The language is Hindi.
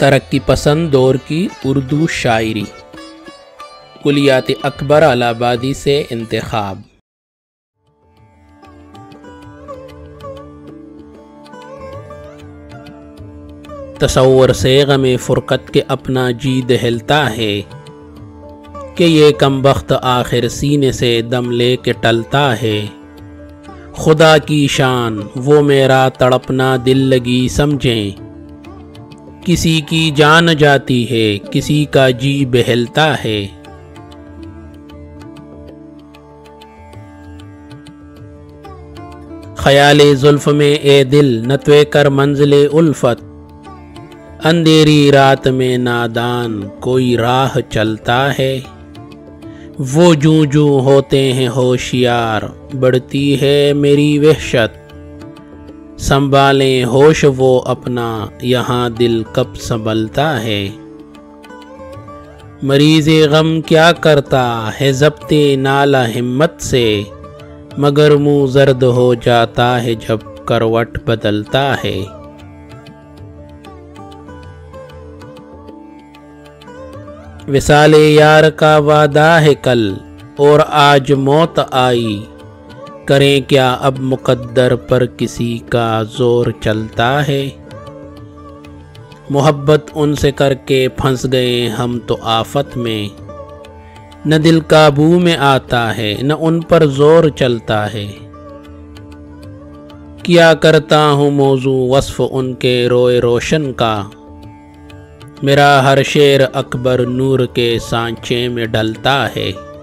तरक्की पसंद दौर की उर्दू शायरी। कुलियात अकबर अलाबादी से इंतखब। तस्वर से गम फ़ुरक़त के अपना जी दहलता है, कि ये कम वक्त आखिर सीने से दम ले के टलता है। खुदा की शान, वो मेरा तड़पना दिल लगी समझें किसी की जान जाती है, किसी का जी बहलता है। ख्याल जुल्फ में ए दिल नतवे कर मंजिल उल्फत। अंधेरी रात में नादान, कोई राह चलता है। वो जू जू होते हैं होशियार, बढ़ती है मेरी वहशत। संभालें होश वो अपना, यहाँ दिल कब संभलता है। मरीज़ गम क्या करता है, जब्ते नाला हिम्मत से। मगर मुँह जर्द हो जाता है, जब करवट बदलता है। विसाले यार का वादा है कल, और आज मौत आई। करें क्या अब मुकद्दर पर किसी का ज़ोर चलता है? मोहब्बत उनसे करके फंस गए हम तो आफत में। न दिल काबू में आता है, न उन पर ज़ोर चलता है। किया करता हूँ मौजू वस्फ उनके रोए रोशन का? मेरा हर शेर अकबर नूर के सांचे में डलता है।